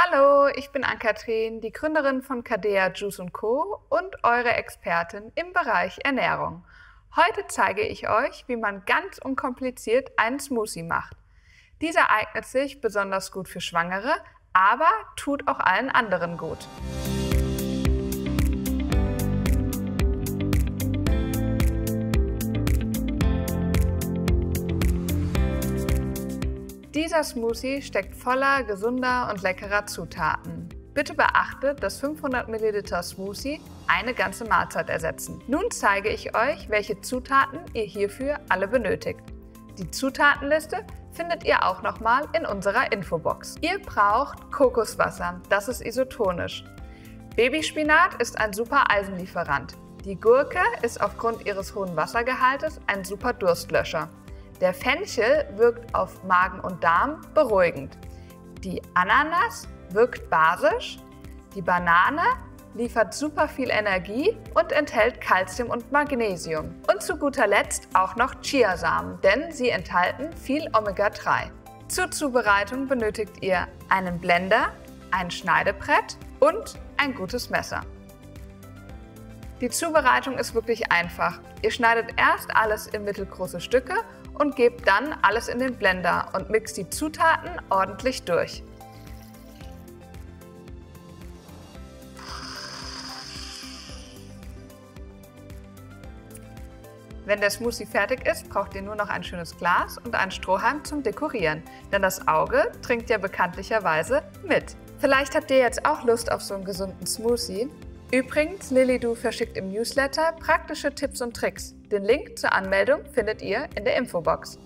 Hallo, ich bin Ann-Kathrin, die Gründerin von Cadea Juice Co. und eure Expertin im Bereich Ernährung. Heute zeige ich euch, wie man ganz unkompliziert einen Smoothie macht. Dieser eignet sich besonders gut für Schwangere, aber tut auch allen anderen gut. Dieser Smoothie steckt voller gesunder und leckerer Zutaten. Bitte beachtet, dass 500 Milliliter Smoothie eine ganze Mahlzeit ersetzen. Nun zeige ich euch, welche Zutaten ihr hierfür alle benötigt. Die Zutatenliste findet ihr auch nochmal in unserer Infobox. Ihr braucht Kokoswasser, das ist isotonisch. Babyspinat ist ein super Eisenlieferant. Die Gurke ist aufgrund ihres hohen Wassergehaltes ein super Durstlöscher. Der Fenchel wirkt auf Magen und Darm beruhigend. Die Ananas wirkt basisch. Die Banane liefert super viel Energie und enthält Kalzium und Magnesium. Und zu guter Letzt auch noch Chiasamen, denn sie enthalten viel Omega-3. Zur Zubereitung benötigt ihr einen Blender, ein Schneidebrett und ein gutes Messer. Die Zubereitung ist wirklich einfach. Ihr schneidet erst alles in mittelgroße Stücke und gebt dann alles in den Blender und mixt die Zutaten ordentlich durch. Wenn der Smoothie fertig ist, braucht ihr nur noch ein schönes Glas und einen Strohhalm zum Dekorieren, denn das Auge trinkt ja bekanntlicherweise mit. Vielleicht habt ihr jetzt auch Lust auf so einen gesunden Smoothie. Übrigens, Lilly verschickt im Newsletter praktische Tipps und Tricks. Den Link zur Anmeldung findet ihr in der Infobox.